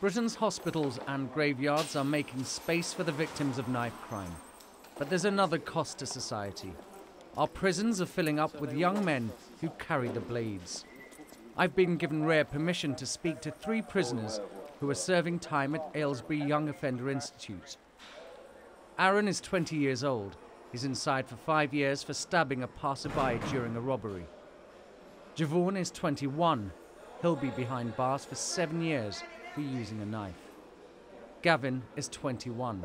Britain's hospitals and graveyards are making space for the victims of knife crime. But there's another cost to society. Our prisons are filling up with young men who carry the blades. I've been given rare permission to speak to three prisoners who are serving time at Aylesbury Young Offender Institute. Aaron is 20 years old. He's inside for five years for stabbing a passerby during a robbery. Javon is 21. He'll be behind bars for seven years for using a knife. Gavin is 21.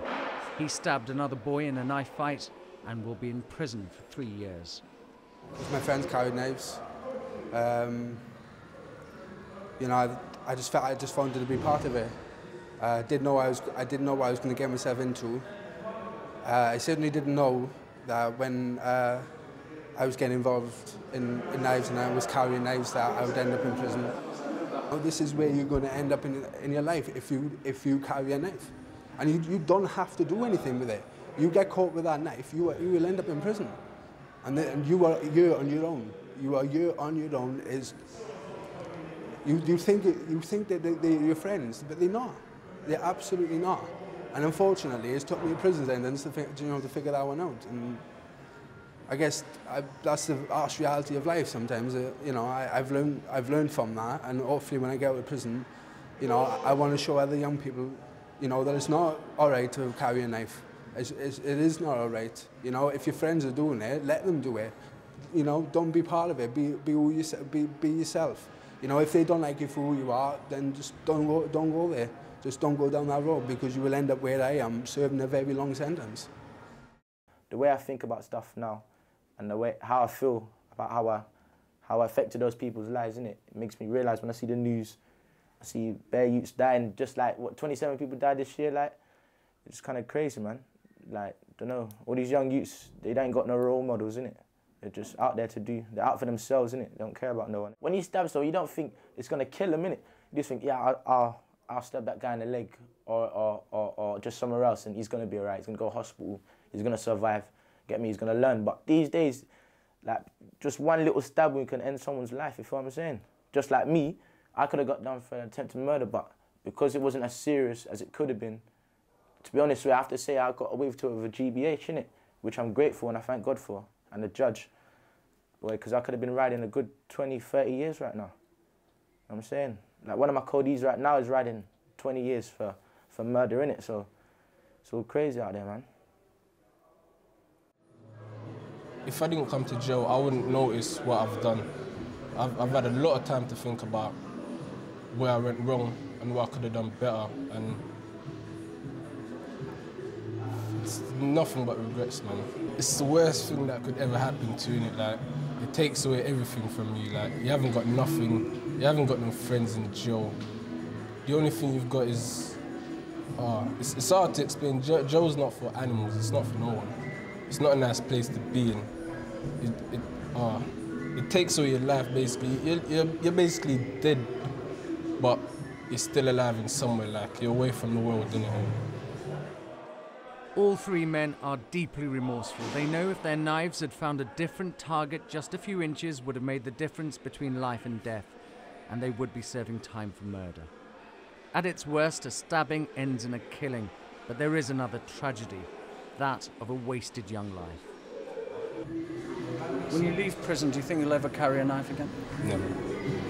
He stabbed another boy in a knife fight and will be in prison for three years. My friends carried knives. Um, you know, I, I, just felt I just wanted to be part of it. I uh, didn't know I was I didn't know what I was going to get myself into. Uh, I certainly didn't know that when uh, I was getting involved in, in knives and I was carrying knives that I would end up in prison. Oh, this is where you're going to end up in, in your life if you if you carry a knife, and you, you don't have to do anything with it. You get caught with that knife, you, you will end up in prison. And then you are you're on your own. You are you're on your own is you, you think you think that they, they're your friends, but they're not. They're absolutely not. And unfortunately, it's took me a prison sentence to, you know, to figure that one out. And I guess I, that's the harsh reality of life sometimes. Uh, you know, I, have learned, I've learned from that, and hopefully when I get out of prison, you know, I, I want to show other young people, you know, that it's not all right to carry a knife. It's, it's, it is not all right. You know, if your friends are doing it, let them do it. You know, don't be part of it. Be, be, who you, be, be yourself. You know, if they don't like you for who you are, then just don't go, don't go there. Just don't go down that road because you will end up where I am, serving a very long sentence. The way I think about stuff now, and the way how I feel about how I how I affected those people's lives, in it, makes me realise when I see the news, I see bare youths dying, just like what 27 people died this year, like it's kind of crazy, man. Like don't know, all these young youths, they ain't got no role models, in it. They're just out there to do, they're out for themselves, innit? They don't care about no one. When you stab someone, you don't think it's gonna kill them, innit? You just think, yeah, I'll, I'll, stab that guy in the leg or, or, or, or just somewhere else and he's gonna be alright. He's gonna go to hospital, he's gonna survive, get me, he's gonna learn. But these days, like, just one little stab wound can end someone's life, you feel what I'm saying? Just like me, I could have got done for an attempted murder, but because it wasn't as serious as it could have been, to be honest, with you, I have to say I got away with it with a GBH, innit? Which I'm grateful and I thank God for and the judge. Boy, because I could have been riding a good 20, 30 years right now. You know what I'm saying? Like one of my codees right now is riding 20 years for, for murder in it, so it's all crazy out there, man. If I didn't come to jail, I wouldn't notice what I've done. I've, I've had a lot of time to think about where I went wrong and what I could have done better, and it's nothing but regrets, man. It's the worst thing that could ever happen to you, like, it takes away everything from you. Like you haven't got nothing, you haven't got no friends in jail. The only thing you've got is, uh, it's, it's hard to explain. Jail's not for animals. It's not for no one. It's not a nice place to be in. It, it, uh, it takes away your life basically. You're, you're, you're basically dead, but you're still alive in somewhere. Like you're away from the world, anyhow. All three men are deeply remorseful. They know if their knives had found a different target just a few inches would have made the difference between life and death, and they would be serving time for murder. At its worst, a stabbing ends in a killing, but there is another tragedy, that of a wasted young life. When you leave prison, do you think you'll ever carry a knife again? Never.